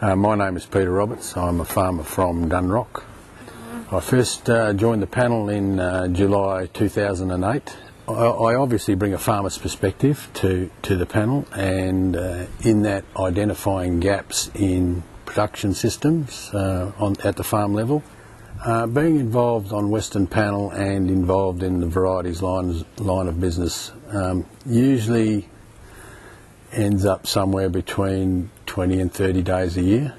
Uh, my name is Peter Roberts. I'm a farmer from Dunn Rock. I first uh, joined the panel in uh, July 2008. I, I obviously bring a farmer's perspective to, to the panel and uh, in that identifying gaps in production systems uh, on, at the farm level. Uh, being involved on Western Panel and involved in the varieties line, line of business um, usually ends up somewhere between 20 and 30 days a year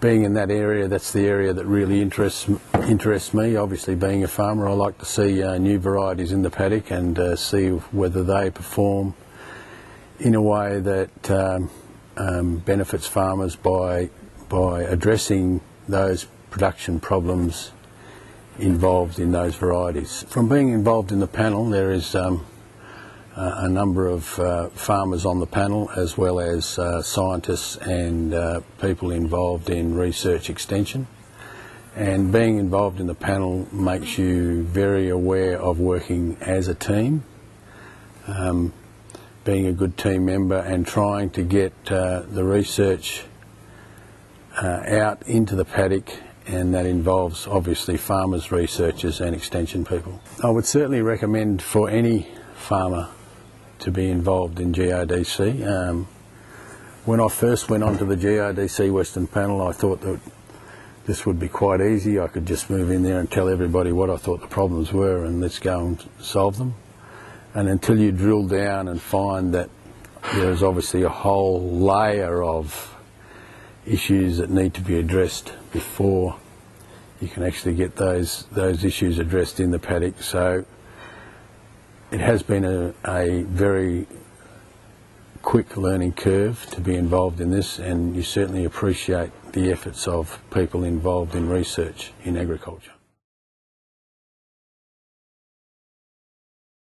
being in that area, that's the area that really interests interests me. Obviously, being a farmer, I like to see uh, new varieties in the paddock and uh, see whether they perform in a way that um, um, benefits farmers by by addressing those production problems involved in those varieties. From being involved in the panel, there is um, a number of uh, farmers on the panel as well as uh, scientists and uh, people involved in research extension. And being involved in the panel makes you very aware of working as a team, um, being a good team member and trying to get uh, the research uh, out into the paddock and that involves obviously farmers, researchers and extension people. I would certainly recommend for any farmer to be involved in GRDC. Um, when I first went onto the GRDC Western panel, I thought that this would be quite easy. I could just move in there and tell everybody what I thought the problems were and let's go and solve them. And until you drill down and find that there's obviously a whole layer of issues that need to be addressed before you can actually get those those issues addressed in the paddock. So it has been a, a very quick learning curve to be involved in this and you certainly appreciate the efforts of people involved in research in agriculture.